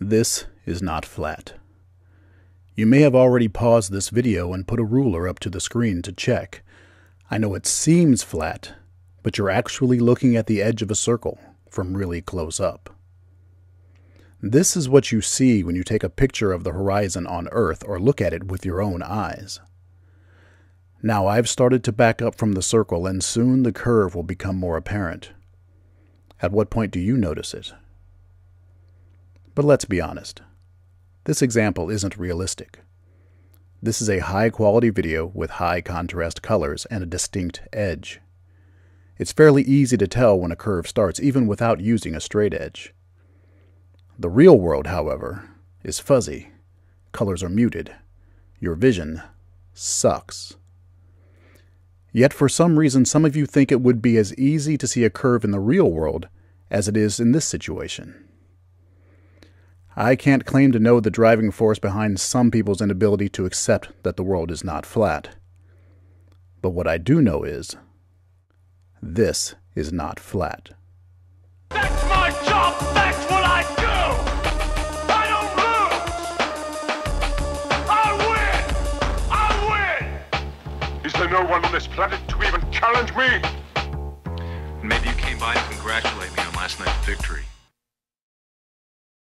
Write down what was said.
This is not flat. You may have already paused this video and put a ruler up to the screen to check. I know it seems flat, but you're actually looking at the edge of a circle from really close up. This is what you see when you take a picture of the horizon on Earth or look at it with your own eyes. Now I've started to back up from the circle and soon the curve will become more apparent. At what point do you notice it? But let's be honest. This example isn't realistic. This is a high quality video with high contrast colors and a distinct edge. It's fairly easy to tell when a curve starts even without using a straight edge. The real world, however, is fuzzy. Colors are muted. Your vision sucks. Yet for some reason, some of you think it would be as easy to see a curve in the real world as it is in this situation. I can't claim to know the driving force behind some people's inability to accept that the world is not flat. But what I do know is this is not flat. That's my job! That's what I do! I don't lose! I win! I win! Is there no one on this planet to even challenge me? Maybe you came by to congratulate me on last night's victory.